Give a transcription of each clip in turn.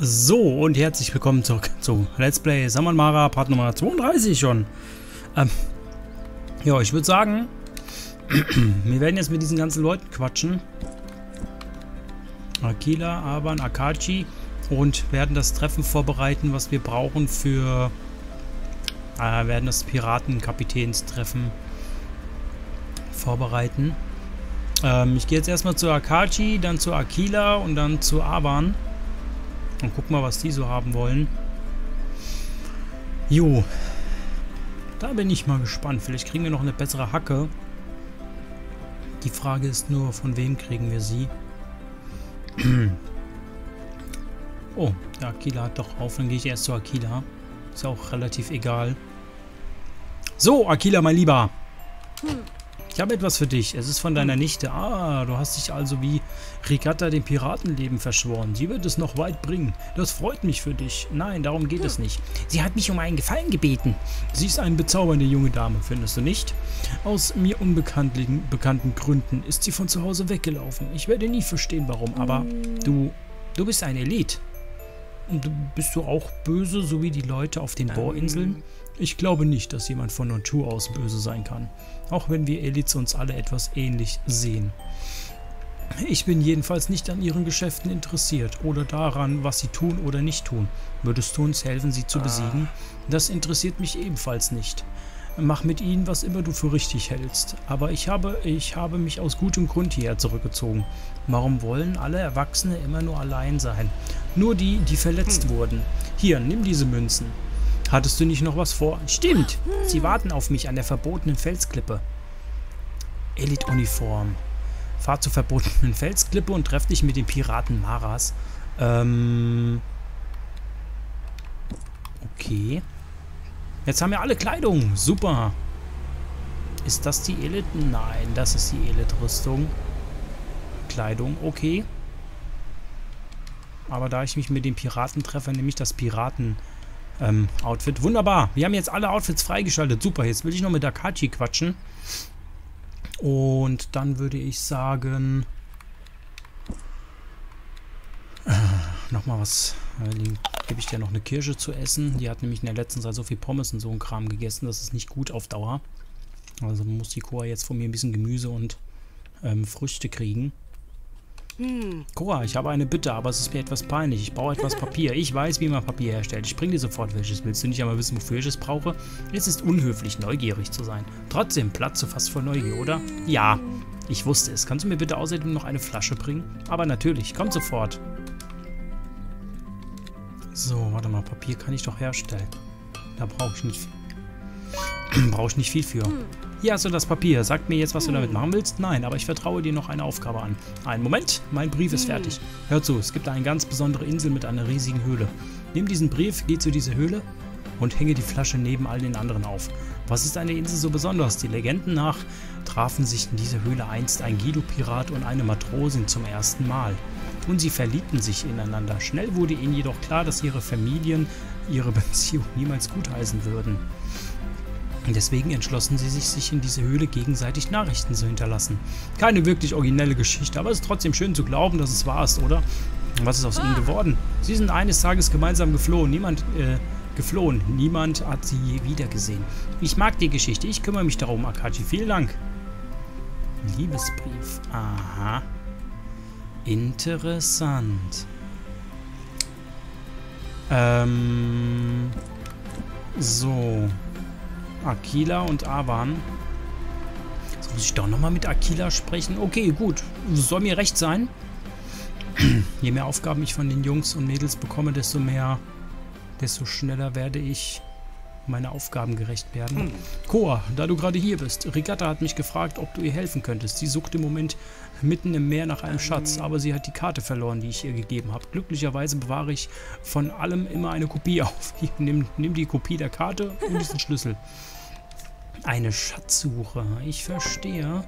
So, und herzlich willkommen zurück zu Let's Play Saman Mara, Part Nummer 32 schon. Ähm, ja, ich würde sagen, wir werden jetzt mit diesen ganzen Leuten quatschen. Akila, Aban, Akachi und werden das Treffen vorbereiten, was wir brauchen für... Äh, werden das Piratenkapitänstreffen vorbereiten. Ähm, ich gehe jetzt erstmal zu Akachi, dann zu Akila und dann zu Aban. Und guck mal, was die so haben wollen. Jo. Da bin ich mal gespannt. Vielleicht kriegen wir noch eine bessere Hacke. Die Frage ist nur, von wem kriegen wir sie? oh, der Akila hat doch auf. Dann gehe ich erst zu Akila. Ist ja auch relativ egal. So, Akila, mein Lieber. Hm. Ich habe etwas für dich. Es ist von deiner Nichte. Ah, du hast dich also wie Regatta dem Piratenleben verschworen. Sie wird es noch weit bringen. Das freut mich für dich. Nein, darum geht es nicht. Sie hat mich um einen Gefallen gebeten. Sie ist eine bezaubernde junge Dame, findest du nicht? Aus mir unbekannten bekannten Gründen ist sie von zu Hause weggelaufen. Ich werde nie verstehen, warum, aber du, du bist ein Elite. Und bist du auch böse, so wie die Leute auf den Bohrinseln? Ich glaube nicht, dass jemand von Natur aus böse sein kann, auch wenn wir Elites uns alle etwas ähnlich sehen. Ich bin jedenfalls nicht an ihren Geschäften interessiert oder daran, was sie tun oder nicht tun. Würdest du uns helfen, sie zu besiegen? Das interessiert mich ebenfalls nicht. Mach mit ihnen, was immer du für richtig hältst. Aber ich habe, ich habe mich aus gutem Grund hierher zurückgezogen. Warum wollen alle Erwachsene immer nur allein sein? Nur die, die verletzt hm. wurden. Hier, nimm diese Münzen. Hattest du nicht noch was vor? Stimmt. Sie warten auf mich an der verbotenen Felsklippe. Elite-Uniform. Fahr zur verbotenen Felsklippe und treff dich mit den Piraten Maras. Ähm. Okay. Jetzt haben wir alle Kleidung. Super. Ist das die Elite? Nein, das ist die Elite-Rüstung. Kleidung, okay. Aber da ich mich mit den Piraten treffe, nehme ich das Piraten ähm. Wunderbar. Wir haben jetzt alle Outfits freigeschaltet. Super. Jetzt will ich noch mit Akachi quatschen. Und dann würde ich sagen... Äh, nochmal was. Äh, gebe ich dir noch eine Kirsche zu essen. Die hat nämlich in der letzten Zeit so viel Pommes und so ein Kram gegessen. Das ist nicht gut auf Dauer. Also muss die Koa jetzt von mir ein bisschen Gemüse und ähm, Früchte kriegen. Hm. Cora, ich habe eine Bitte, aber es ist mir etwas peinlich. Ich brauche etwas Papier. Ich weiß, wie man Papier herstellt. Ich bringe dir sofort welches. Willst du nicht einmal wissen, wofür ich es brauche? Es ist unhöflich, neugierig zu sein. Trotzdem, Platz zu fast vor Neugier, oder? Ja, ich wusste es. Kannst du mir bitte außerdem noch eine Flasche bringen? Aber natürlich, kommt sofort. So, warte mal. Papier kann ich doch herstellen. Da brauche ich nicht, brauche ich nicht viel für. Hm. Hier hast du das Papier. Sag mir jetzt, was du damit machen willst. Nein, aber ich vertraue dir noch eine Aufgabe an. Einen Moment, mein Brief ist fertig. Hör zu, es gibt eine ganz besondere Insel mit einer riesigen Höhle. Nimm diesen Brief, geh zu dieser Höhle und hänge die Flasche neben all den anderen auf. Was ist eine Insel so besonders? Die Legenden nach trafen sich in dieser Höhle einst ein Guido-Pirat und eine Matrosin zum ersten Mal. Und sie verliebten sich ineinander. Schnell wurde ihnen jedoch klar, dass ihre Familien ihre Beziehung niemals gutheißen würden. Deswegen entschlossen sie sich, sich in diese Höhle gegenseitig Nachrichten zu hinterlassen. Keine wirklich originelle Geschichte, aber es ist trotzdem schön zu glauben, dass es wahr ist, oder? Was ist aus ihnen geworden? Sie sind eines Tages gemeinsam geflohen. Niemand, äh, geflohen. Niemand hat sie je wiedergesehen. Ich mag die Geschichte. Ich kümmere mich darum, Akachi. Vielen Dank. Liebesbrief. Aha. Interessant. Ähm. So. Aquila und Avan. Jetzt muss ich doch nochmal mit Aquila sprechen. Okay, gut. Soll mir recht sein. Je mehr Aufgaben ich von den Jungs und Mädels bekomme, desto mehr, desto schneller werde ich meine Aufgaben gerecht werden. Hm. Koa, da du gerade hier bist, Regatta hat mich gefragt, ob du ihr helfen könntest. Sie sucht im Moment mitten im Meer nach einem Schatz, aber sie hat die Karte verloren, die ich ihr gegeben habe. Glücklicherweise bewahre ich von allem immer eine Kopie auf. Nimm, nimm die Kopie der Karte und diesen Schlüssel. Eine Schatzsuche. Ich verstehe.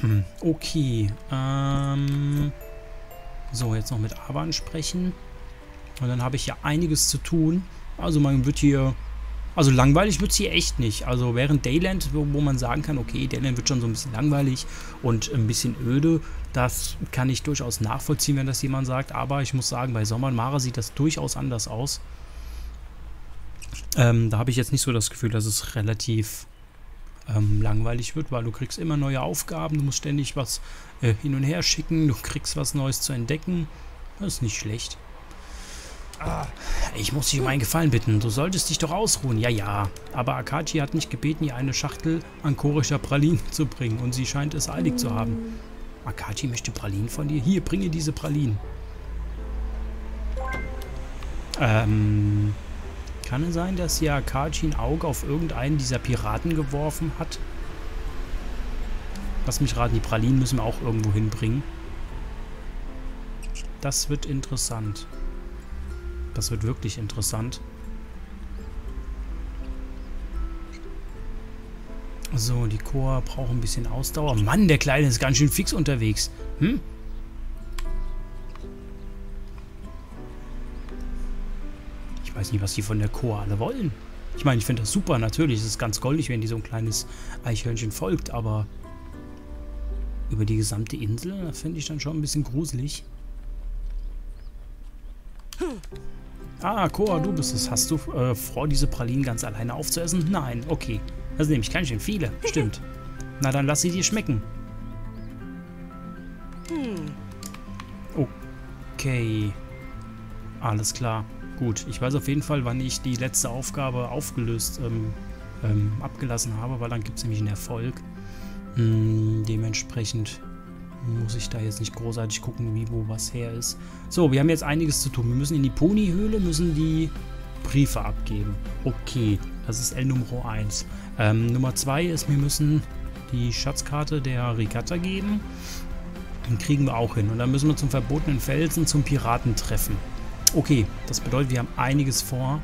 Hm, okay. Ähm, so, jetzt noch mit Avan sprechen. Und dann habe ich ja einiges zu tun. Also man wird hier Also langweilig wird es hier echt nicht. Also während Dayland, wo, wo, man sagen kann, okay, Dayland wird schon so ein bisschen langweilig und ein bisschen öde, das kann ich durchaus nachvollziehen, wenn das jemand sagt. Aber ich muss sagen, bei Sommer und Mara sieht das durchaus anders aus. Ähm, da habe ich jetzt nicht so das Gefühl, dass es relativ ähm, langweilig wird, weil du kriegst immer neue Aufgaben, du musst ständig was äh, hin und her schicken, du kriegst was Neues zu entdecken. Das ist nicht schlecht. Ich muss dich um einen Gefallen bitten. Du solltest dich doch ausruhen. Ja, ja. Aber Akachi hat mich gebeten, ihr eine Schachtel ankorischer Pralinen zu bringen. Und sie scheint es eilig zu haben. Akachi möchte Pralinen von dir. Hier, bringe diese Pralinen. Ähm... Kann es sein, dass hier Akachi ein Auge auf irgendeinen dieser Piraten geworfen hat? Lass mich raten, die Pralinen müssen wir auch irgendwo hinbringen. Das wird interessant. Das wird wirklich interessant. So, die Chor braucht ein bisschen Ausdauer. Mann, der Kleine ist ganz schön fix unterwegs. Hm? Weiß nicht, was die von der Chor alle wollen. Ich meine, ich finde das super. Natürlich ist es ganz goldig, wenn die so ein kleines Eichhörnchen folgt, aber über die gesamte Insel finde ich dann schon ein bisschen gruselig. Ah, Koa, du bist es. Hast du äh, vor, diese Pralinen ganz alleine aufzuessen? Nein, okay. Das sind nämlich ganz schön viele. Stimmt. Na, dann lass sie dir schmecken. Hm. Okay. Alles klar. Gut, ich weiß auf jeden Fall, wann ich die letzte Aufgabe aufgelöst, ähm, ähm, abgelassen habe, weil dann gibt es nämlich einen Erfolg. Hm, dementsprechend muss ich da jetzt nicht großartig gucken, wie wo was her ist. So, wir haben jetzt einiges zu tun. Wir müssen in die Ponyhöhle, müssen die Briefe abgeben. Okay, das ist L Nummer 1. Ähm, Nummer 2 ist, wir müssen die Schatzkarte der Regatta geben. Den kriegen wir auch hin. Und dann müssen wir zum verbotenen Felsen, zum Piratentreffen. Okay, das bedeutet, wir haben einiges vor.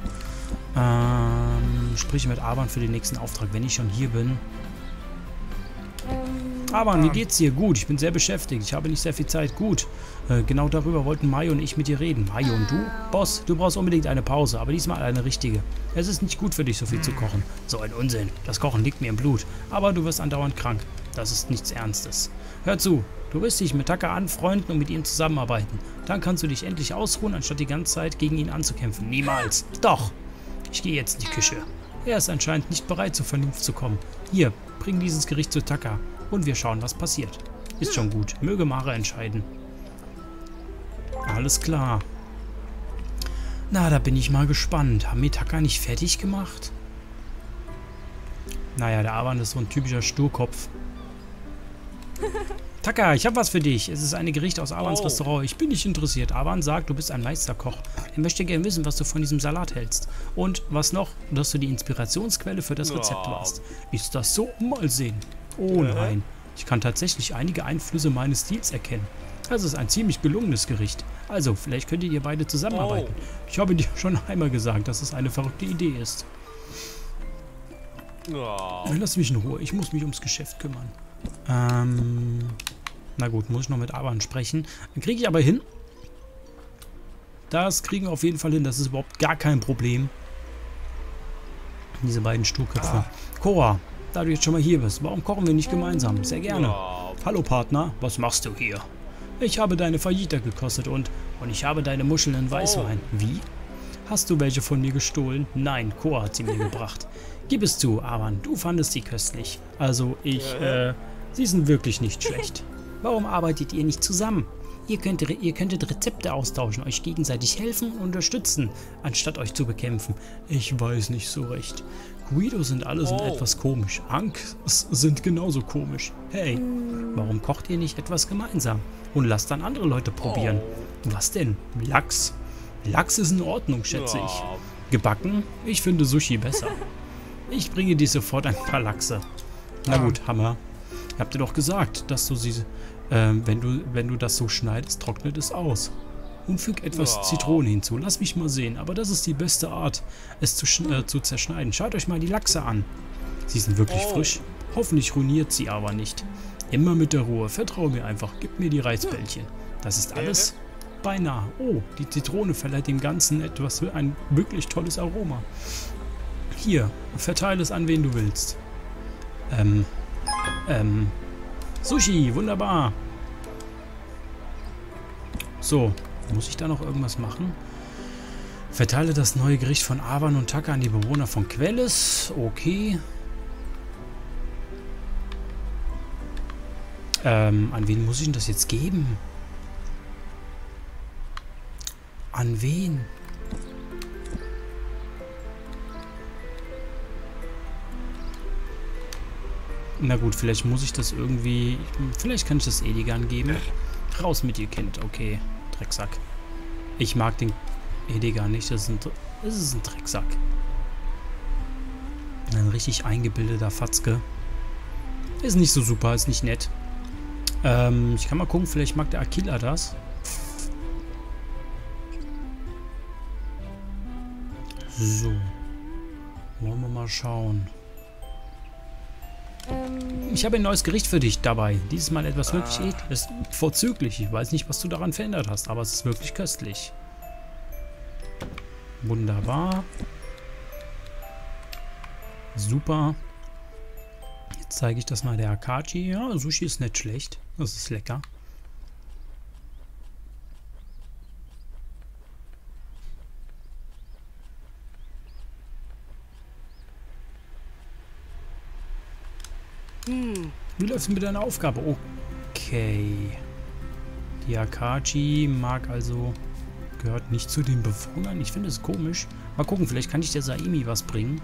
Ähm, sprich mit Aban für den nächsten Auftrag, wenn ich schon hier bin. Aber wie geht's dir? Gut, ich bin sehr beschäftigt. Ich habe nicht sehr viel Zeit. Gut. Äh, genau darüber wollten Mayo und ich mit dir reden. Mayo und du? Boss, du brauchst unbedingt eine Pause, aber diesmal eine richtige. Es ist nicht gut für dich, so viel zu kochen. So ein Unsinn. Das Kochen liegt mir im Blut. Aber du wirst andauernd krank. Das ist nichts Ernstes. Hör zu. Du wirst dich mit Taka anfreunden und mit ihm zusammenarbeiten. Dann kannst du dich endlich ausruhen, anstatt die ganze Zeit gegen ihn anzukämpfen. Niemals. Doch. Ich gehe jetzt in die Küche. Er ist anscheinend nicht bereit, zur Vernunft zu kommen. Hier, bring dieses Gericht zu Taka. Und wir schauen, was passiert. Ist schon gut. Möge Mara entscheiden. Alles klar. Na, da bin ich mal gespannt. Haben Mitaka nicht fertig gemacht? Naja, der Avan ist so ein typischer Sturkopf. Taka, ich habe was für dich. Es ist eine Gericht aus Avans oh. Restaurant. Ich bin nicht interessiert. Avan sagt, du bist ein Meisterkoch. Er möchte gerne wissen, was du von diesem Salat hältst. Und was noch, dass du die Inspirationsquelle für das Rezept warst. Ist das so? Mal sehen. Oh nein, ich kann tatsächlich einige Einflüsse meines Stils erkennen. Das ist ein ziemlich gelungenes Gericht. Also, vielleicht könntet ihr beide zusammenarbeiten. Oh. Ich habe dir schon einmal gesagt, dass es eine verrückte Idee ist. Oh. Lass mich in Ruhe, ich muss mich ums Geschäft kümmern. Ähm, na gut, muss ich noch mit Aban sprechen. Kriege ich aber hin. Das kriegen wir auf jeden Fall hin, das ist überhaupt gar kein Problem. Diese beiden Sturköpfe. Ah. Cora, da du jetzt schon mal hier bist, warum kochen wir nicht gemeinsam? Sehr gerne. Hallo Partner, was machst du hier? Ich habe deine Fajita gekostet und, und ich habe deine Muscheln in Weißwein. Oh. Wie? Hast du welche von mir gestohlen? Nein, Cora hat sie mir gebracht. Gib es zu, Avan, du fandest sie köstlich. Also ich, äh, sie sind wirklich nicht schlecht. Warum arbeitet ihr nicht zusammen? Ihr, könnt, ihr könntet Rezepte austauschen, euch gegenseitig helfen und unterstützen, anstatt euch zu bekämpfen. Ich weiß nicht so recht. Guido sind alle sind oh. etwas komisch. Anks sind genauso komisch. Hey, warum kocht ihr nicht etwas gemeinsam? Und lasst dann andere Leute probieren. Oh. Was denn? Lachs? Lachs ist in Ordnung, schätze ich. Gebacken? Ich finde Sushi besser. Ich bringe dir sofort ein paar Lachse. Na gut, Hammer. Habt ihr doch gesagt, dass du sie ähm, wenn, du, wenn du das so schneidest, trocknet es aus. Und füg etwas oh. Zitrone hinzu. Lass mich mal sehen. Aber das ist die beste Art, es zu, äh, zu zerschneiden. Schaut euch mal die Lachse an. Sie sind wirklich oh. frisch. Hoffentlich ruiniert sie aber nicht. Immer mit der Ruhe. Vertraue mir einfach. Gib mir die Reisbällchen. Das ist alles? Beinahe. Oh, die Zitrone verleiht dem Ganzen etwas, ein wirklich tolles Aroma. Hier, verteile es an wen du willst. Ähm, ähm, Sushi, wunderbar. So, muss ich da noch irgendwas machen? Verteile das neue Gericht von Avan und Taka an die Bewohner von Quellis. Okay. Ähm, an wen muss ich denn das jetzt geben? An wen? Na gut, vielleicht muss ich das irgendwie... Vielleicht kann ich das Edigan geben. Raus mit dir, Kind. Okay, Drecksack. Ich mag den Edigan nicht. Das ist ein, das ist ein Drecksack. Ein richtig eingebildeter Fatzke. Ist nicht so super, ist nicht nett. Ähm, ich kann mal gucken, vielleicht mag der Aquila das. So. Wollen wir mal schauen. Ich habe ein neues Gericht für dich dabei. Dieses Mal etwas wirklich ah. edles. Vorzüglich. Ich weiß nicht, was du daran verändert hast, aber es ist wirklich köstlich. Wunderbar. Super. Jetzt zeige ich das mal der Akachi. Ja, Sushi ist nicht schlecht. Das ist lecker. Es mit deiner Aufgabe? Okay. Die Akachi mag also... Gehört nicht zu den Bewohnern. Ich finde es komisch. Mal gucken, vielleicht kann ich der Saimi was bringen.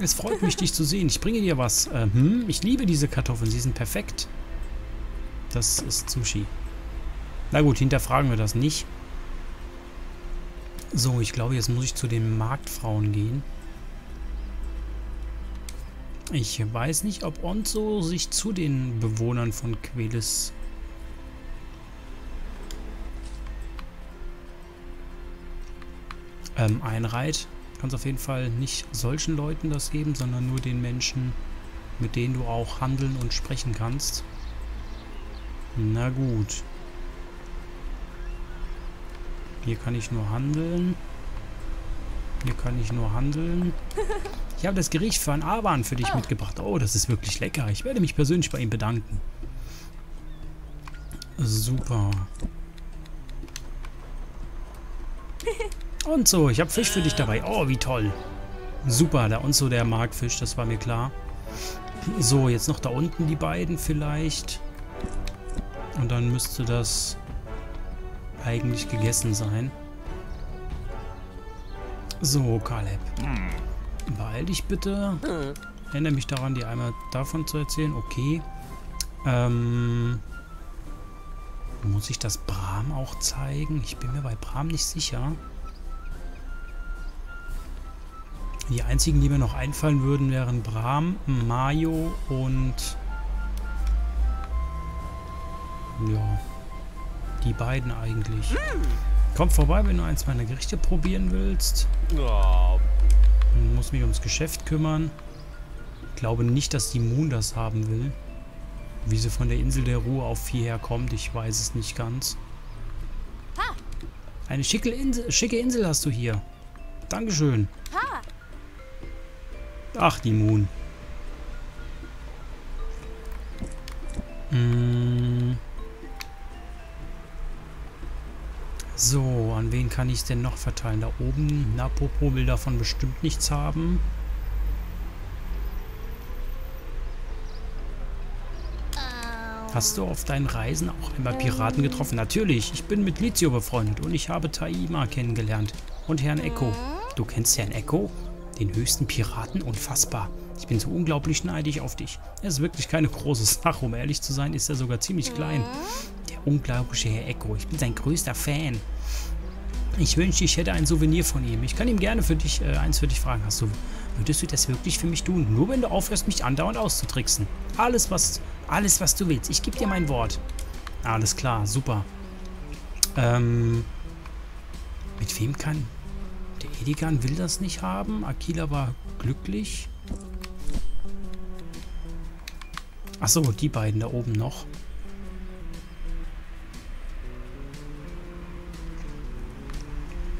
Es freut mich, dich zu sehen. Ich bringe dir was. Äh, hm, ich liebe diese Kartoffeln. Sie sind perfekt. Das ist Sushi. Na gut, hinterfragen wir das nicht. So, ich glaube, jetzt muss ich zu den Marktfrauen gehen. Ich weiß nicht, ob Onzo sich zu den Bewohnern von Quelis ähm, einreiht kannst auf jeden Fall nicht solchen Leuten das geben, sondern nur den Menschen, mit denen du auch handeln und sprechen kannst. Na gut. Hier kann ich nur handeln. Hier kann ich nur handeln. Ich habe das Gericht für einen Awan für dich oh. mitgebracht. Oh, das ist wirklich lecker. Ich werde mich persönlich bei ihm bedanken. Super. Und so, ich habe Fisch für dich dabei. Oh, wie toll. Super, da und so der Markfisch, das war mir klar. So, jetzt noch da unten die beiden vielleicht. Und dann müsste das eigentlich gegessen sein. So, Caleb. Beeil dich bitte. Erinnere mich daran, dir einmal davon zu erzählen. Okay. Ähm... Muss ich das Bram auch zeigen? Ich bin mir bei Bram nicht sicher. Die einzigen, die mir noch einfallen würden, wären Bram, Mayo und... Ja, die beiden eigentlich. Mm. Komm vorbei, wenn du eins meiner Gerichte probieren willst. Oh. Ich muss mich ums Geschäft kümmern. Ich glaube nicht, dass die Moon das haben will. Wie sie von der Insel der Ruhe auf hierher kommt, ich weiß es nicht ganz. Eine schicke Insel, schicke Insel hast du hier. Dankeschön. Ach, die Moon. Kann ich es denn noch verteilen? Da oben, Napopo will davon bestimmt nichts haben. Hast du auf deinen Reisen auch einmal Piraten getroffen? Natürlich, ich bin mit Lizio befreundet und ich habe Taima kennengelernt. Und Herrn Echo. Du kennst Herrn Echo? Den höchsten Piraten? Unfassbar. Ich bin so unglaublich neidisch auf dich. Es ist wirklich keine große Sache, um ehrlich zu sein, ist er sogar ziemlich klein. Der unglaubliche Herr Echo. Ich bin sein größter Fan. Ich wünschte, ich hätte ein Souvenir von ihm. Ich kann ihm gerne für dich äh, eins für dich fragen. Hast du, würdest du das wirklich für mich tun? Nur wenn du aufhörst, mich andauernd auszutricksen. Alles, was, alles, was du willst. Ich gebe dir mein Wort. Alles klar, super. Ähm, mit wem kann der Edigan will das nicht haben. Akila war glücklich. Achso, die beiden da oben noch.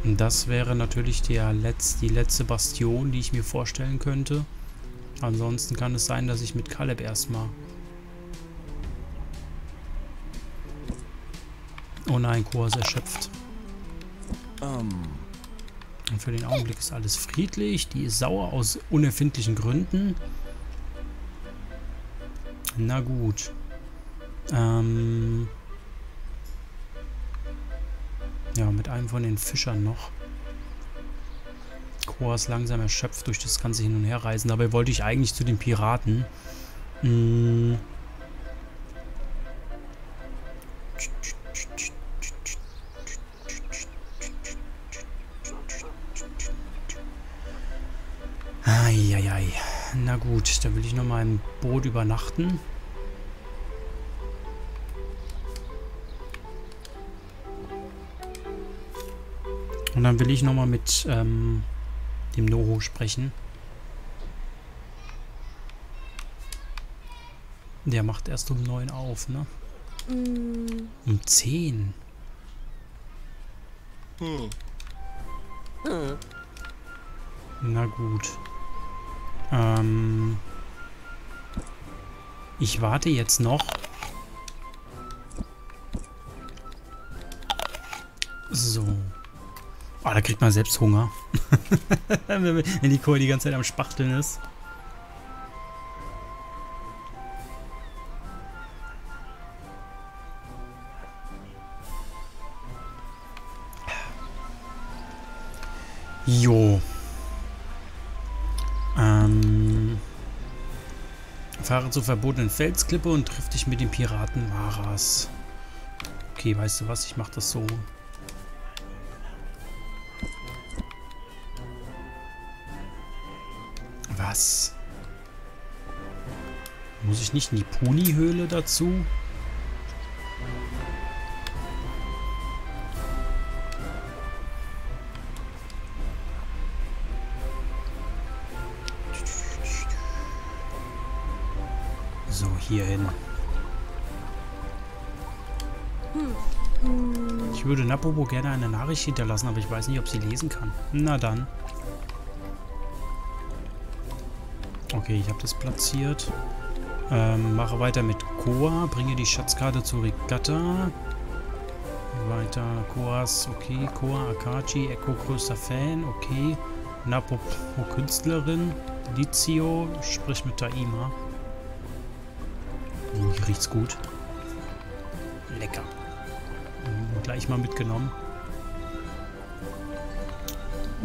Das wäre natürlich der Letz-, die letzte Bastion, die ich mir vorstellen könnte. Ansonsten kann es sein, dass ich mit Kaleb erstmal... Oh nein, Kor ist erschöpft. Um. Und für den Augenblick ist alles friedlich. Die ist sauer aus unerfindlichen Gründen. Na gut. Ähm... Ja, mit einem von den Fischern noch. Koa ist langsam erschöpft durch das ganze Hin- und Herreisen. Dabei wollte ich eigentlich zu den Piraten. Hm. Eieiei. Na gut, da will ich nochmal im Boot übernachten. Und dann will ich nochmal mit ähm, dem Noho sprechen. Der macht erst um 9 auf, ne? Mm. Um 10. Hm. Hm. Na gut. Ähm, ich warte jetzt noch. So. Oh, da kriegt man selbst Hunger. Wenn die Kohle die ganze Zeit am Spachteln ist. Jo. Ähm. Fahre zur verbotenen Felsklippe und triff dich mit den Piraten Maras. Okay, weißt du was? Ich mach das so. Was? Muss ich nicht in die Puni-Höhle dazu? So, hier hin. Ich würde Napobo gerne eine Nachricht hinterlassen, aber ich weiß nicht, ob sie lesen kann. Na dann. Okay, ich habe das platziert. Ähm, mache weiter mit Koa. Bringe die Schatzkarte zur Regatta. Weiter Koas. Okay, Koa Akachi. Echo größter Fan. Okay. Napo Künstlerin. Lizio. Sprich mit Taima. Oh, hier riecht's gut. Lecker. Gleich mal mitgenommen.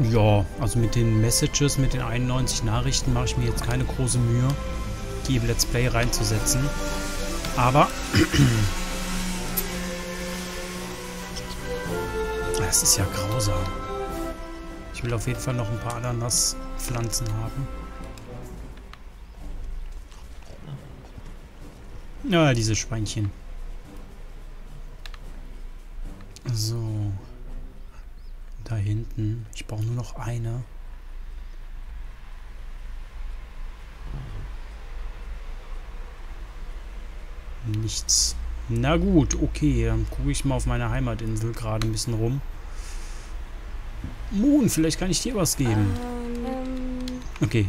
Ja, also mit den Messages, mit den 91 Nachrichten mache ich mir jetzt keine große Mühe, die im Let's Play reinzusetzen. Aber es ist ja grausam. Ich will auf jeden Fall noch ein paar Ananas-Pflanzen haben. Ja, diese Schweinchen. Hinten. Ich brauche nur noch eine. Nichts. Na gut, okay. Dann gucke ich mal auf meiner Heimatinsel gerade ein bisschen rum. Moon, vielleicht kann ich dir was geben. Ähm. Okay.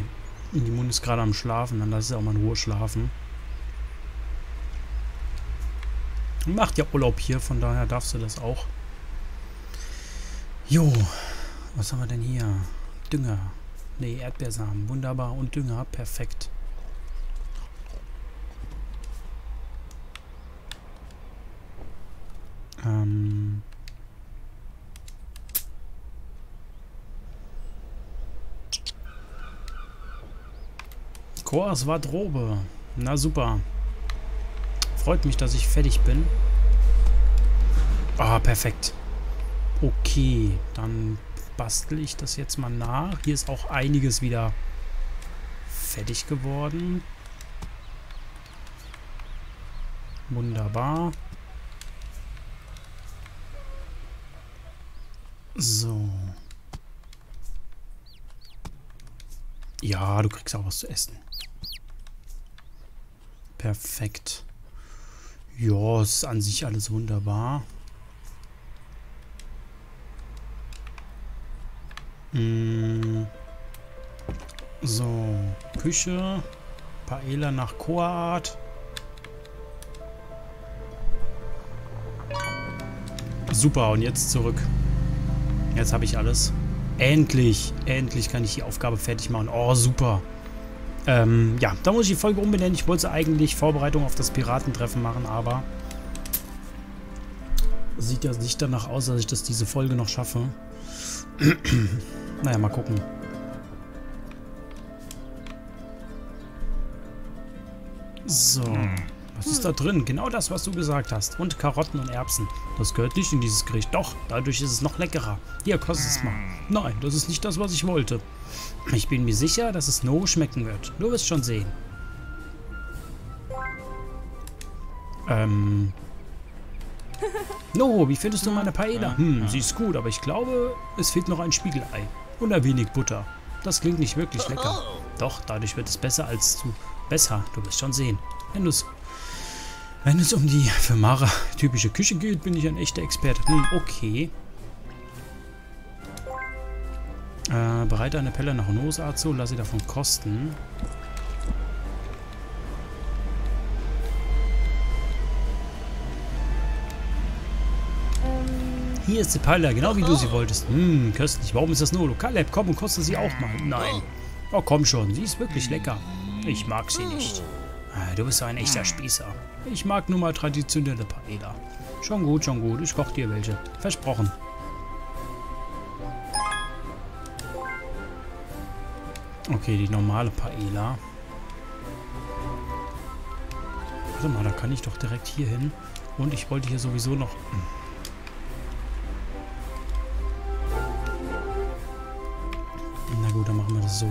Die Moon ist gerade am Schlafen. Dann lass sie auch mal in Ruhe schlafen. Macht ja Urlaub hier, von daher darfst du das auch. Jo, was haben wir denn hier? Dünger. Ne, Erdbeersamen. Wunderbar. Und Dünger. Perfekt. Ähm... Koas Wardrobe. Na super. Freut mich, dass ich fertig bin. Ah, perfekt. Okay, dann bastel ich das jetzt mal nach. Hier ist auch einiges wieder fertig geworden. Wunderbar. So. Ja, du kriegst auch was zu essen. Perfekt. Ja, ist an sich alles wunderbar. Mm. So, Küche. Paella nach Koa-Art. Super, und jetzt zurück. Jetzt habe ich alles. Endlich, endlich kann ich die Aufgabe fertig machen. Oh, super. Ähm, ja, da muss ich die Folge umbenennen. Ich wollte eigentlich Vorbereitung auf das Piratentreffen machen, aber sieht ja nicht danach aus, dass ich das diese Folge noch schaffe. Naja, mal gucken. So. Was ist da drin? Genau das, was du gesagt hast. Und Karotten und Erbsen. Das gehört nicht in dieses Gericht. Doch, dadurch ist es noch leckerer. Hier, kost es mal. Nein, das ist nicht das, was ich wollte. Ich bin mir sicher, dass es No schmecken wird. Du wirst schon sehen. Ähm... No, wie findest du meine Paella? Hm, sie ist gut, aber ich glaube, es fehlt noch ein Spiegelei. Und ein wenig Butter. Das klingt nicht wirklich lecker. Doch, dadurch wird es besser als zu... Besser, du wirst schon sehen. Wenn, du's, wenn es um die für Mara typische Küche geht, bin ich ein echter Experte. Hm, okay. Äh, bereite eine Pelle nach Nosart zu, lass sie davon kosten. Hier ist die Pelle, genau wie du sie wolltest. Hm, köstlich. Warum ist das nur Kaleb? Komm und koste sie auch mal. Nein. Oh, komm schon. Sie ist wirklich lecker. Ich mag sie nicht. Ah, du bist so ein echter Spießer. Ich mag nur mal traditionelle Paella. Schon gut, schon gut. Ich koche dir welche. Versprochen. Okay, die normale Paella. Warte mal, da kann ich doch direkt hier hin. Und ich wollte hier sowieso noch... gut, dann machen wir das so.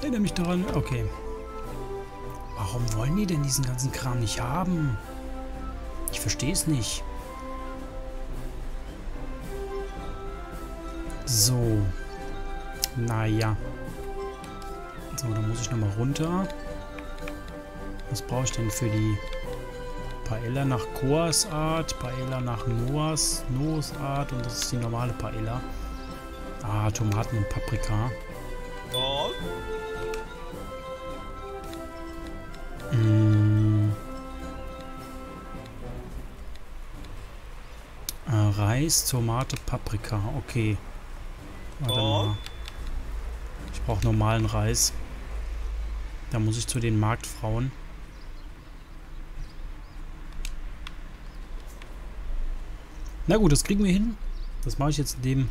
Erinnere mich daran. Okay. Warum wollen die denn diesen ganzen Kram nicht haben? Ich verstehe es nicht. So. Naja. So, dann muss ich nochmal runter. Was brauche ich denn für die Paella nach Koas Art, Paella nach Noahs, Noahs Art und das ist die normale Paella. Ah, Tomaten und Paprika. Mmh. Äh, Reis, Tomate, Paprika. Okay. Warte mal. Ich brauche normalen Reis. Da muss ich zu den Marktfrauen. Na gut, das kriegen wir hin. Das mache ich jetzt in dem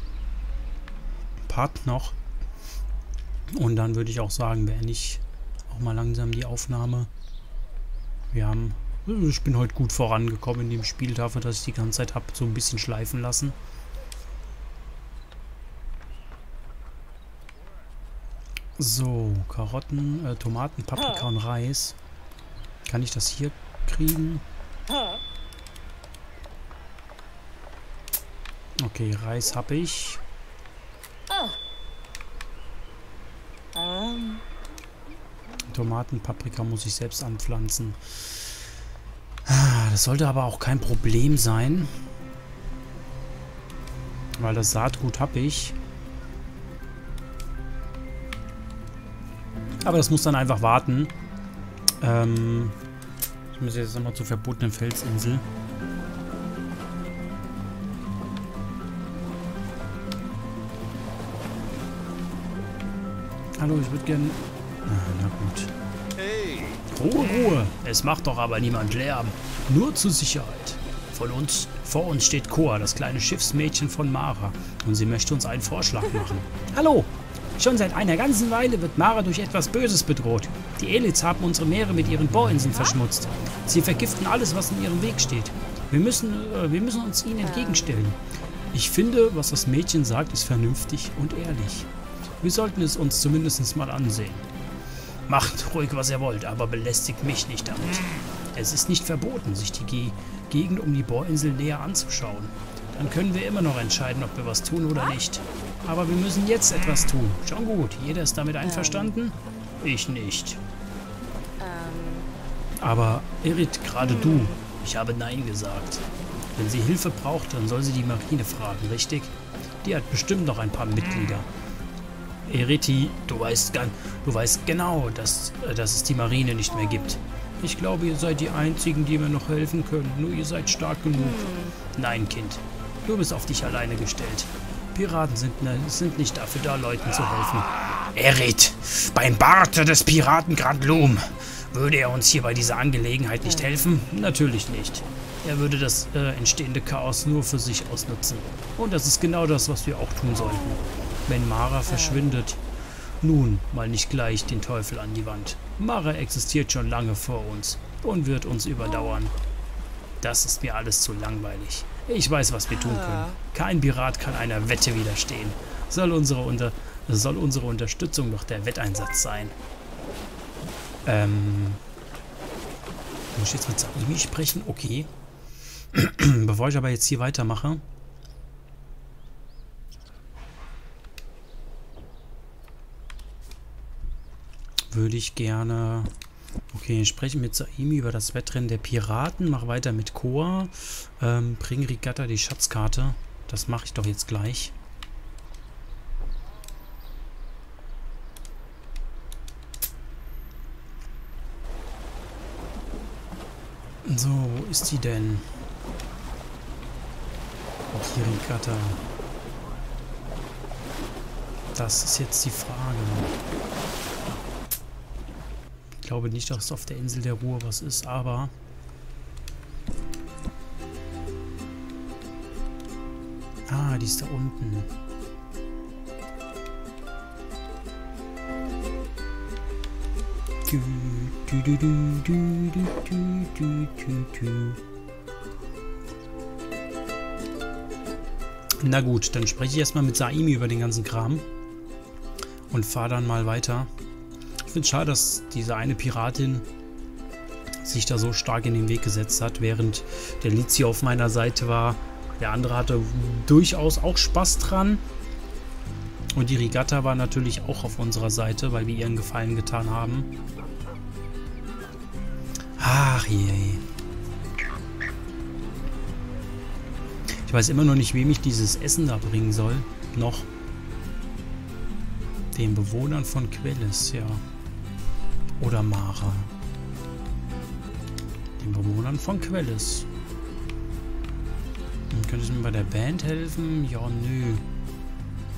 Part noch. Und dann würde ich auch sagen, beende ich auch mal langsam die Aufnahme. Wir haben... Ich bin heute gut vorangekommen in dem Spiel dafür, dass ich die ganze Zeit habe so ein bisschen schleifen lassen. So, Karotten, äh, Tomaten, Paprika und Reis. Kann ich das hier kriegen? Okay, Reis habe ich. Tomaten, Paprika muss ich selbst anpflanzen. Das sollte aber auch kein Problem sein. Weil das Saatgut habe ich. Aber das muss dann einfach warten. Ähm, ich muss jetzt nochmal zur verbotenen Felsinsel. Hallo, ich würde gerne... Na gut. Ruhe, Ruhe. Es macht doch aber niemand Lärm. Nur zur Sicherheit. Von uns, vor uns steht Koa, das kleine Schiffsmädchen von Mara. Und sie möchte uns einen Vorschlag machen. Hallo! Schon seit einer ganzen Weile wird Mara durch etwas Böses bedroht. Die Elids haben unsere Meere mit ihren Bohrinseln verschmutzt. Sie vergiften alles, was in ihrem Weg steht. Wir müssen, äh, wir müssen uns ihnen entgegenstellen. Ich finde, was das Mädchen sagt, ist vernünftig und ehrlich. Wir sollten es uns zumindest mal ansehen. Macht ruhig, was ihr wollt, aber belästigt mich nicht damit. Es ist nicht verboten, sich die Gegend um die Bohrinsel näher anzuschauen. Dann können wir immer noch entscheiden, ob wir was tun oder nicht. Aber wir müssen jetzt etwas tun. Schon gut. Jeder ist damit einverstanden? Ich nicht. Aber Erit, gerade du. Ich habe Nein gesagt. Wenn sie Hilfe braucht, dann soll sie die Marine fragen, richtig? Die hat bestimmt noch ein paar Mitglieder. Ereti, du weißt, du weißt genau, dass, äh, dass es die Marine nicht mehr gibt. Ich glaube, ihr seid die Einzigen, die mir noch helfen können. Nur ihr seid stark genug. Hm. Nein, Kind. Du bist auf dich alleine gestellt. Piraten sind, ne, sind nicht dafür da, Leuten zu helfen. Erit, beim Barte des Piraten Grandlum. Würde er uns hier bei dieser Angelegenheit nicht helfen? Natürlich nicht. Er würde das äh, entstehende Chaos nur für sich ausnutzen. Und das ist genau das, was wir auch tun sollten. Wenn Mara verschwindet, nun mal nicht gleich den Teufel an die Wand. Mara existiert schon lange vor uns und wird uns überdauern. Das ist mir alles zu langweilig. Ich weiß, was wir tun können. Kein Pirat kann einer Wette widerstehen. Soll unsere, Unter soll unsere Unterstützung doch der Wetteinsatz sein. Ähm... Muss ich jetzt mit Saimi sprechen? Okay. Bevor ich aber jetzt hier weitermache, würde ich gerne... Okay, ich spreche mit Saimi über das Wettrennen der Piraten. Mach weiter mit Koa. Ähm, bring Rigatta die Schatzkarte. Das mache ich doch jetzt gleich. So, wo ist die denn? Auch hier Rigatta. Das ist jetzt die Frage. Ich glaube nicht, dass auf der Insel der Ruhe was ist, aber... Ah, die ist da unten. Na gut, dann spreche ich erstmal mit Saimi über den ganzen Kram und fahre dann mal weiter finde es schade, dass diese eine Piratin sich da so stark in den Weg gesetzt hat, während der Lizzie auf meiner Seite war. Der andere hatte durchaus auch Spaß dran. Und die Regatta war natürlich auch auf unserer Seite, weil wir ihren Gefallen getan haben. Ach je. Ich weiß immer noch nicht, wem ich dieses Essen da bringen soll. Noch. Den Bewohnern von Quellis, ja. Oder Mara. Den Bewohnern von Quellis. Hm, könnte es mir bei der Band helfen? Ja, nö.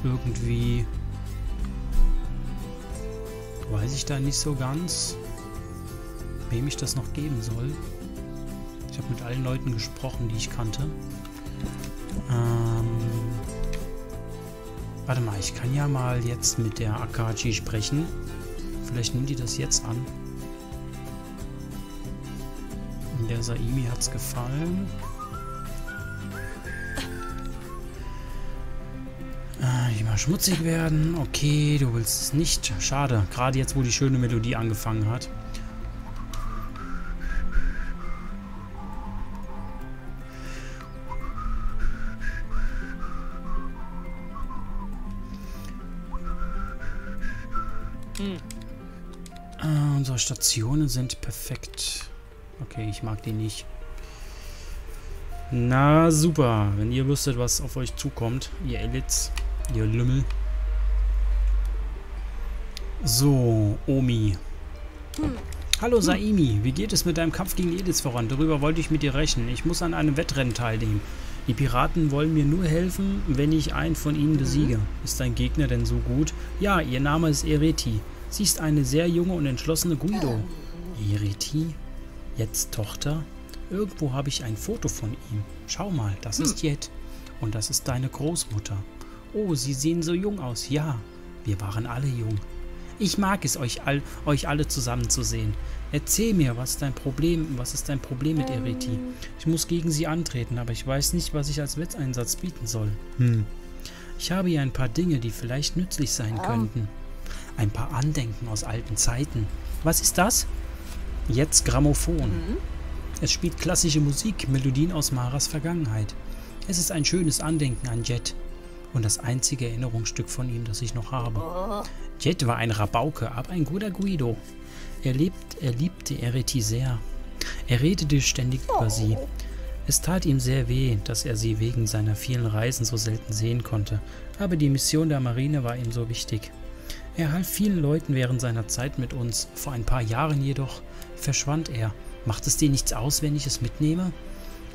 Irgendwie... Weiß ich da nicht so ganz, wem ich das noch geben soll. Ich habe mit allen Leuten gesprochen, die ich kannte. Ähm... Warte mal, ich kann ja mal jetzt mit der Akachi sprechen. Vielleicht nimmt die das jetzt an. Der Saimi hat's gefallen. Ah, ich mal schmutzig werden. Okay, du willst es nicht. Schade. Gerade jetzt, wo die schöne Melodie angefangen hat. Unsere Stationen sind perfekt. Okay, ich mag die nicht. Na, super. Wenn ihr wüsstet, was auf euch zukommt, ihr Elites, ihr Lümmel. So, Omi. Hm. Hallo Saimi, wie geht es mit deinem Kampf gegen Edith voran? Darüber wollte ich mit dir rechnen. Ich muss an einem Wettrennen teilnehmen. Die Piraten wollen mir nur helfen, wenn ich einen von ihnen besiege. Mhm. Ist dein Gegner denn so gut? Ja, ihr Name ist Ereti. Sie ist eine sehr junge und entschlossene Guido. Iriti? Jetzt Tochter? Irgendwo habe ich ein Foto von ihm. Schau mal, das ist hm. Jet. Und das ist deine Großmutter. Oh, sie sehen so jung aus. Ja, wir waren alle jung. Ich mag es, euch, all, euch alle zusammen zu sehen. Erzähl mir, was ist dein Problem, was ist dein Problem mit Eriti? Ich muss gegen sie antreten, aber ich weiß nicht, was ich als Wetteinsatz bieten soll. Hm. Ich habe hier ein paar Dinge, die vielleicht nützlich sein könnten. Ein paar Andenken aus alten Zeiten. Was ist das? Jetzt Grammophon. Mhm. Es spielt klassische Musik, Melodien aus Maras Vergangenheit. Es ist ein schönes Andenken an Jet und das einzige Erinnerungsstück von ihm, das ich noch habe. Oh. Jet war ein Rabauke, aber ein guter Guido. Er, lebt, er liebte Ereti sehr. Er redete ständig oh. über sie. Es tat ihm sehr weh, dass er sie wegen seiner vielen Reisen so selten sehen konnte, aber die Mission der Marine war ihm so wichtig. Er half vielen Leuten während seiner Zeit mit uns, vor ein paar Jahren jedoch verschwand er. Macht es dir nichts aus, wenn ich es mitnehme?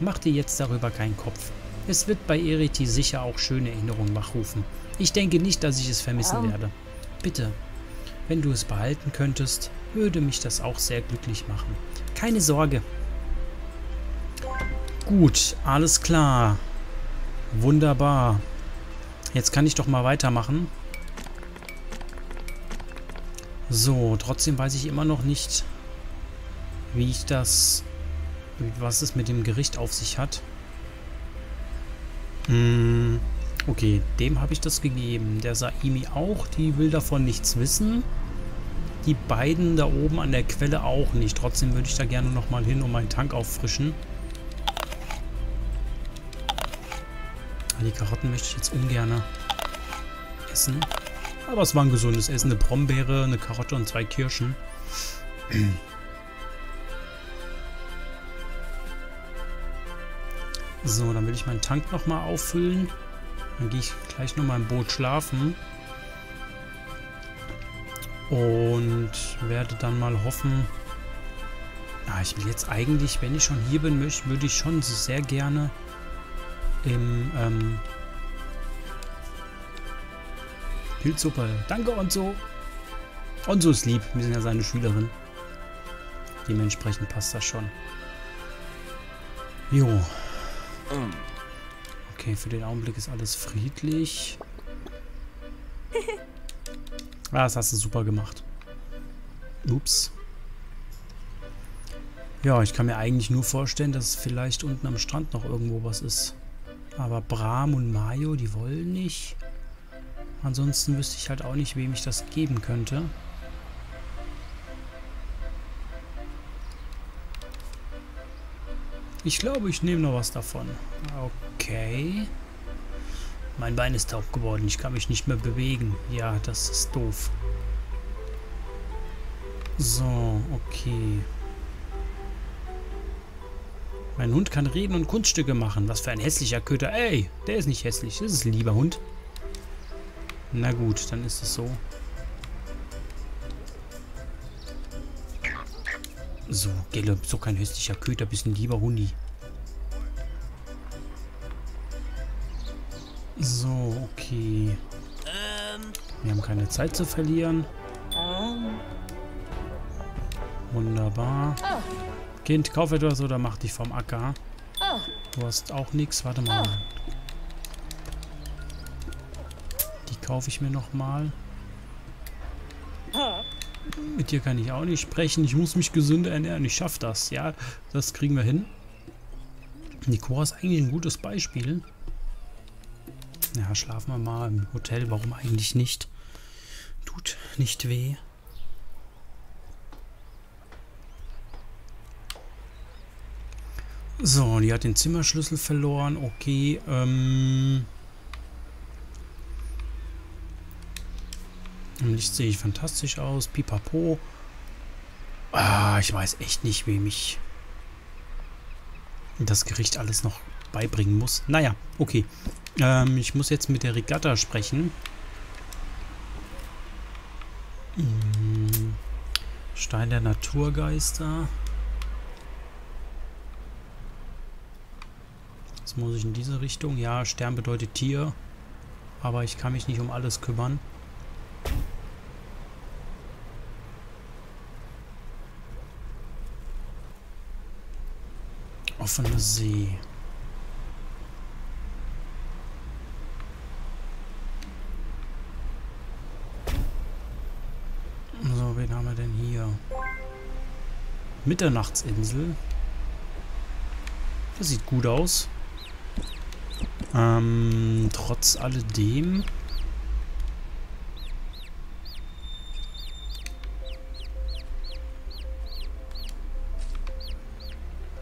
Mach dir jetzt darüber keinen Kopf. Es wird bei Eriti sicher auch schöne Erinnerungen wachrufen. Ich denke nicht, dass ich es vermissen werde. Bitte, wenn du es behalten könntest, würde mich das auch sehr glücklich machen. Keine Sorge, Gut, alles klar. Wunderbar. Jetzt kann ich doch mal weitermachen. So, trotzdem weiß ich immer noch nicht, wie ich das... was es mit dem Gericht auf sich hat. Hm, okay, dem habe ich das gegeben. Der Saimi auch, die will davon nichts wissen. Die beiden da oben an der Quelle auch nicht. Trotzdem würde ich da gerne nochmal hin und meinen Tank auffrischen. Die Karotten möchte ich jetzt ungern essen. Aber es war ein gesundes Essen. Eine Brombeere, eine Karotte und zwei Kirschen. So, dann will ich meinen Tank nochmal auffüllen. Dann gehe ich gleich nochmal im Boot schlafen. Und werde dann mal hoffen... Ja, ich will jetzt eigentlich, wenn ich schon hier bin, möchte, würde ich schon sehr gerne im ähm, Pilzsuppe. Danke, Onzo. Onzo ist lieb. Wir sind ja seine Schülerin. Dementsprechend passt das schon. Jo. Okay, für den Augenblick ist alles friedlich. Ah, das hast du super gemacht. Ups. Ja, ich kann mir eigentlich nur vorstellen, dass vielleicht unten am Strand noch irgendwo was ist. Aber Bram und Mayo, die wollen nicht. Ansonsten wüsste ich halt auch nicht, wem ich das geben könnte. Ich glaube, ich nehme noch was davon. Okay. Mein Bein ist taub geworden. Ich kann mich nicht mehr bewegen. Ja, das ist doof. So, okay. Mein Hund kann reden und Kunststücke machen. Was für ein hässlicher Köter. Ey, der ist nicht hässlich. Das ist ein lieber Hund. Na gut, dann ist es so. So, Gelle, so kein hässlicher Köter, bist ein lieber Hundi. So, okay. Wir haben keine Zeit zu verlieren. Wunderbar. Kind, kauf etwas oder mach dich vom Acker. Du hast auch nichts. Warte mal. Die kaufe ich mir nochmal. Mit dir kann ich auch nicht sprechen. Ich muss mich gesünder ernähren. Ich schaffe das. Ja, das kriegen wir hin. Die Cora ist eigentlich ein gutes Beispiel. Ja, schlafen wir mal im Hotel. Warum eigentlich nicht? Tut nicht weh. So, die hat den Zimmerschlüssel verloren. Okay, ähm... Im Licht sehe ich fantastisch aus. Pipapo. Ah, ich weiß echt nicht, wem ich das Gericht alles noch beibringen muss. Naja, okay. Ähm, ich muss jetzt mit der Regatta sprechen. Hm. Stein der Naturgeister. Jetzt muss ich in diese Richtung. Ja, Stern bedeutet Tier. Aber ich kann mich nicht um alles kümmern. Offene See. So, wen haben wir denn hier? Mitternachtsinsel. Das sieht gut aus. Ähm, trotz alledem...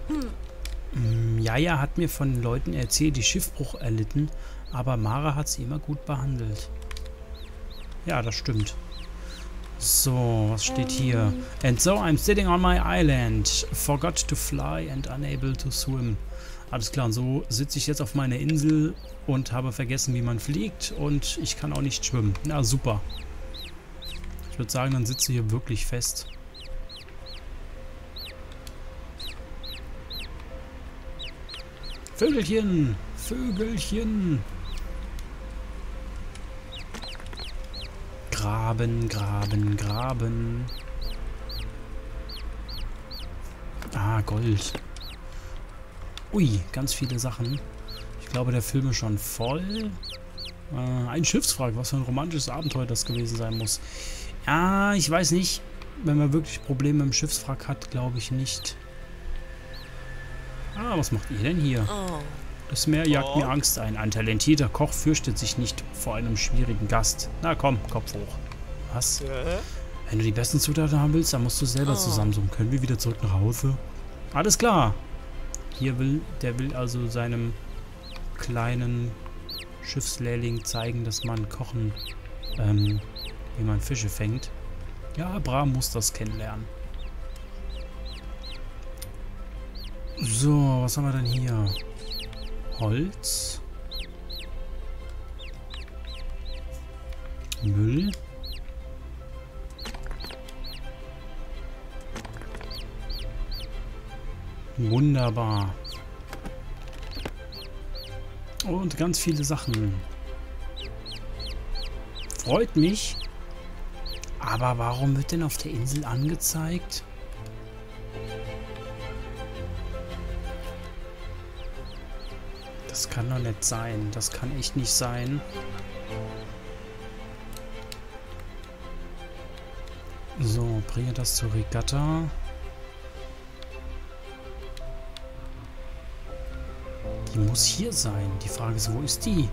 Hm. Jaja hat mir von Leuten erzählt, die Schiffbruch erlitten, aber Mara hat sie immer gut behandelt. Ja, das stimmt. So, was steht hier? And so I'm sitting on my island. Forgot to fly and unable to swim. Alles klar, und so sitze ich jetzt auf meiner Insel und habe vergessen, wie man fliegt und ich kann auch nicht schwimmen. Na, super. Ich würde sagen, dann sitze ich hier wirklich fest. Vögelchen! Vögelchen! Graben, graben, graben. Ah, Gold. Ui, ganz viele Sachen. Ich glaube, der Film ist schon voll. Äh, ein Schiffswrack, was für ein romantisches Abenteuer das gewesen sein muss. Ja, ich weiß nicht. Wenn man wirklich Probleme im Schiffswrack hat, glaube ich nicht. Ah, was macht ihr denn hier? Oh. Das Meer jagt mir Angst ein. Ein talentierter Koch fürchtet sich nicht vor einem schwierigen Gast. Na komm, Kopf hoch. Was? Wenn du die besten Zutaten haben willst, dann musst du selber oh. zusammensuchen. Können wir wieder zurück nach Hause? Alles klar. Hier will, der will also seinem kleinen Schiffslehrling zeigen, dass man kochen, ähm, wie man Fische fängt. Ja, Abraham muss das kennenlernen. So, was haben wir denn hier? Holz. Müll. Wunderbar. Und ganz viele Sachen. Freut mich. Aber warum wird denn auf der Insel angezeigt? Das kann doch nicht sein. Das kann echt nicht sein. So, bringe das zur Regatta. Die muss hier sein. Die Frage ist, wo ist die?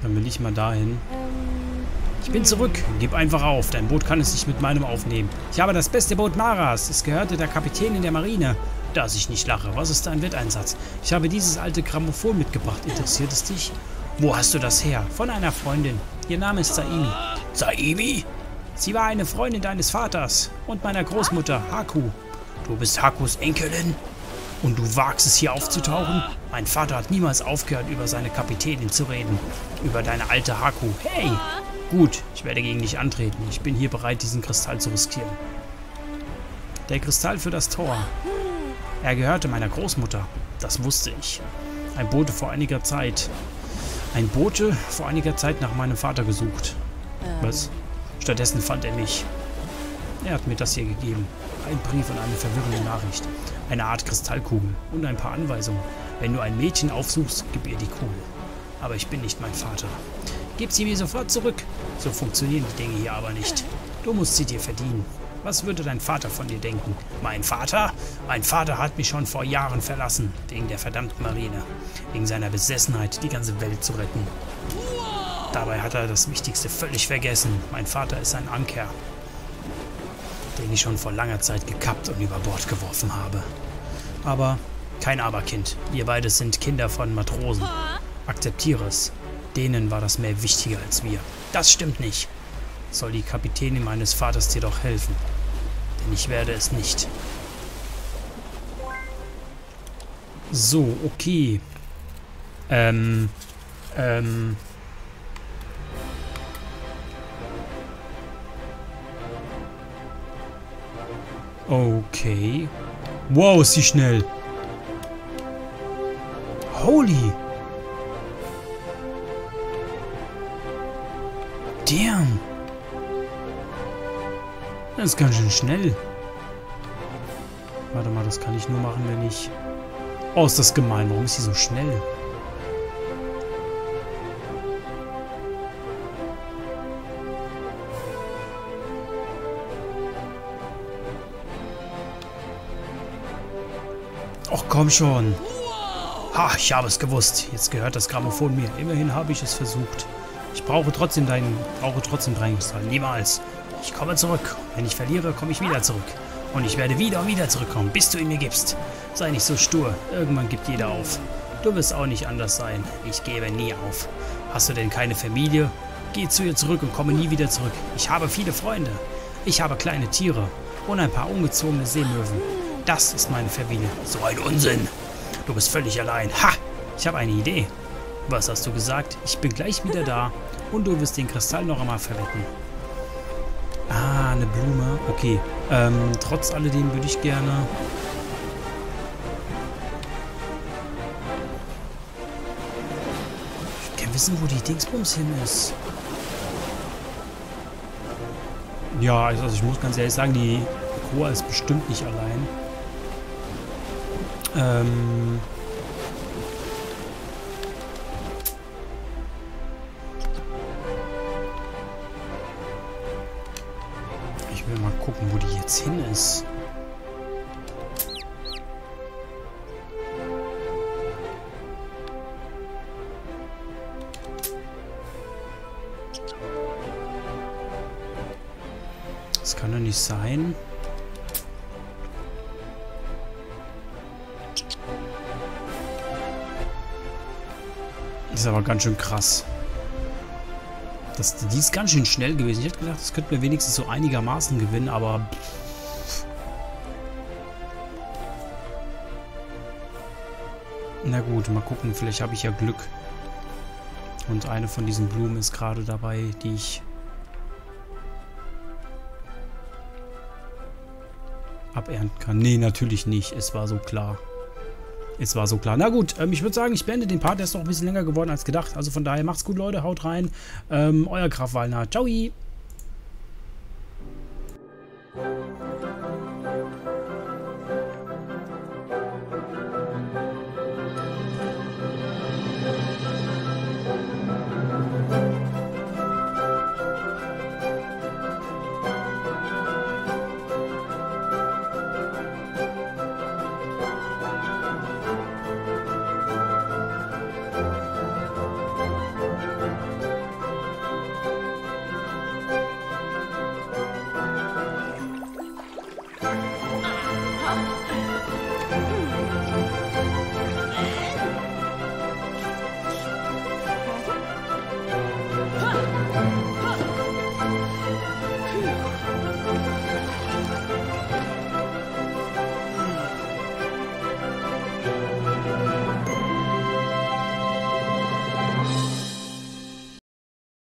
Dann will ich mal dahin. Ich bin zurück. Gib einfach auf. Dein Boot kann es nicht mit meinem aufnehmen. Ich habe das beste Boot Maras. Es gehörte der Kapitänin der Marine. Dass ich nicht lache. Was ist dein Wetteinsatz? Ich habe dieses alte Grammophon mitgebracht. Interessiert es dich? Wo hast du das her? Von einer Freundin. Ihr Name ist Saimi. Saimi? Sie war eine Freundin deines Vaters und meiner Großmutter, Haku. Du bist Hakus Enkelin? Und du wagst es hier aufzutauchen? Mein Vater hat niemals aufgehört, über seine Kapitänin zu reden. Über deine alte Haku. Hey! Gut, ich werde gegen dich antreten. Ich bin hier bereit, diesen Kristall zu riskieren. Der Kristall für das Tor. Er gehörte meiner Großmutter. Das wusste ich. Ein Bote vor einiger Zeit. Ein Bote vor einiger Zeit nach meinem Vater gesucht. Was? Stattdessen fand er mich. Er hat mir das hier gegeben. Ein Brief und eine verwirrende Nachricht. Eine Art Kristallkugel und ein paar Anweisungen. Wenn du ein Mädchen aufsuchst, gib ihr die Kugel. Aber ich bin nicht mein Vater. Gib sie mir sofort zurück. So funktionieren die Dinge hier aber nicht. Du musst sie dir verdienen. Was würde dein Vater von dir denken? Mein Vater? Mein Vater hat mich schon vor Jahren verlassen. Wegen der verdammten Marine. Wegen seiner Besessenheit, die ganze Welt zu retten. Dabei hat er das Wichtigste völlig vergessen. Mein Vater ist ein Anker, den ich schon vor langer Zeit gekappt und über Bord geworfen habe. Aber kein Aberkind. Wir beide sind Kinder von Matrosen. Akzeptiere es. Denen war das Meer wichtiger als wir. Das stimmt nicht. Soll die Kapitänin meines Vaters dir doch helfen. Denn ich werde es nicht. So, okay. Ähm, ähm... Okay. Wow, ist sie schnell. Holy. Damn. Das ist ganz schön schnell. Warte mal, das kann ich nur machen, wenn ich... Oh, ist das gemein. Warum ist sie so schnell? Och, komm schon. Ha, ich habe es gewusst. Jetzt gehört das Grammophon mir. Immerhin habe ich es versucht. Brauche trotzdem deinen, brauche trotzdem deinen. Niemals. Ich komme zurück. Wenn ich verliere, komme ich wieder zurück. Und ich werde wieder und wieder zurückkommen, bis du ihn mir gibst. Sei nicht so stur. Irgendwann gibt jeder auf. Du wirst auch nicht anders sein. Ich gebe nie auf. Hast du denn keine Familie? Geh zu ihr zurück und komme nie wieder zurück. Ich habe viele Freunde. Ich habe kleine Tiere und ein paar ungezogene Seemöwen. Das ist meine Familie. So ein Unsinn. Du bist völlig allein. Ha! Ich habe eine Idee. Was hast du gesagt? Ich bin gleich wieder da und du wirst den Kristall noch einmal verwetten. Ah, eine Blume. Okay. Ähm, trotz alledem würde ich gerne... Ich gerne wissen, wo die Dingsbums hin ist. Ja, also, also ich muss ganz ehrlich sagen, die Koa ist bestimmt nicht allein. Ähm... jetzt hin ist. Das kann doch nicht sein. Das ist aber ganz schön krass. Das, die ist ganz schön schnell gewesen. Ich hätte gedacht, das könnte mir wenigstens so einigermaßen gewinnen, aber... Na gut, mal gucken. Vielleicht habe ich ja Glück. Und eine von diesen Blumen ist gerade dabei, die ich... abernten kann. Nee, natürlich nicht. Es war so klar. Es war so klar. Na gut, ähm, ich würde sagen, ich beende den Part. Der ist noch ein bisschen länger geworden als gedacht. Also von daher macht's gut, Leute. Haut rein. Ähm, euer Graf Wallner. Ciao.